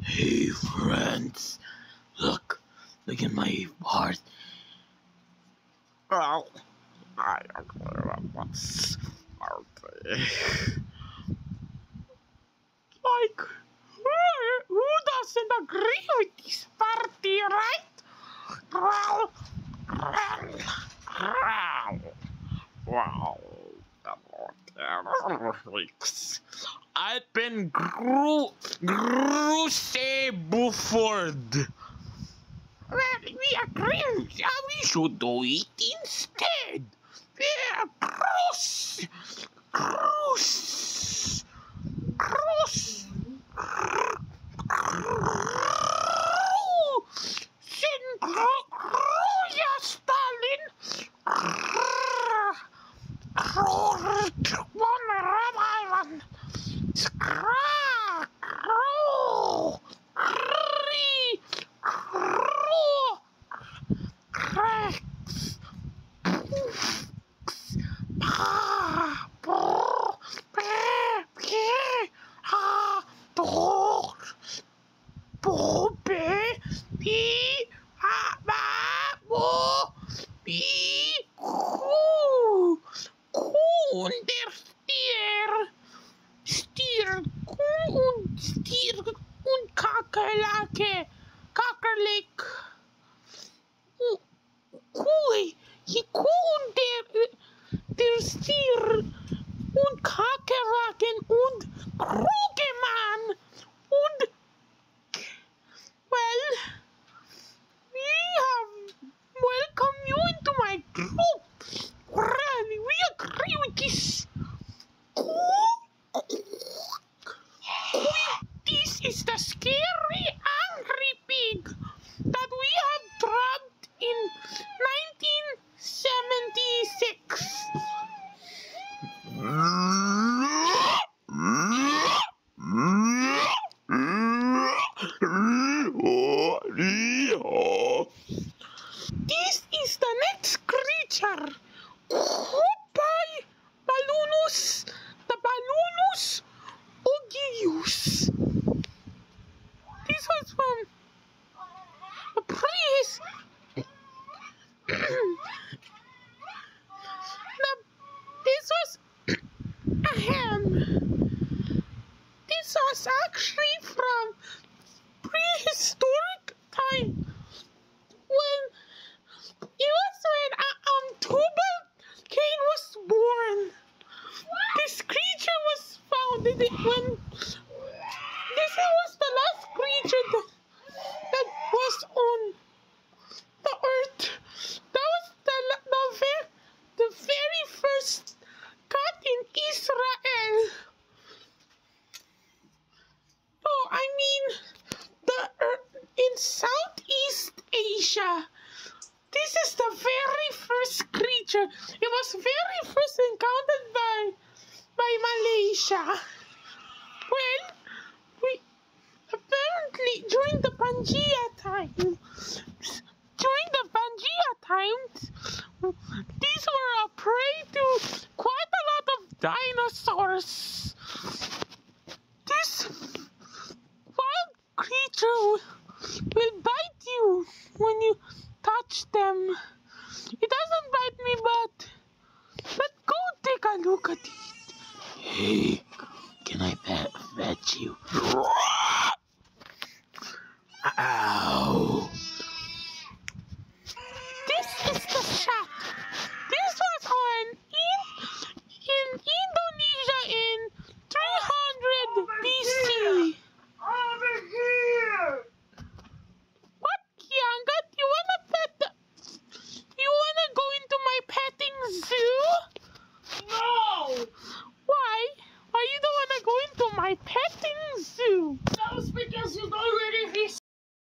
Hey friends, look, look at my heart. Well, I don't what's okay. Like, who, who doesn't agree with this party, right? Well, well, well, about been gru Gruce Bufford. Well, we are agree. Yeah, we should do it instead. Yeah, Bruce. Bruce. Gruppe. Die der Stier. Stier, Kuh und Stier und Kakerlake. Kakerlake. My group. Really, we agree with this. This is the scary, angry pig that we have trapped in 1976. This is the next creature. Kupai Balloonus, the Balloonus Ogius. This was from priest. Now, this was ahem. This was actually from prehistoric time when it was when uh, um Tubal Cain was born. This creature was found in it when this was the last creature that, that was on the earth. That was the la- the very, the very first cat in Israel. Oh, I mean the earth in Southeast Asia. This is the very first creature. It was very first encountered by by Malaysia. Well, we apparently during the Pangea time, them. It doesn't bite me, but but go take a look at it. Hey, can I pet fetch you?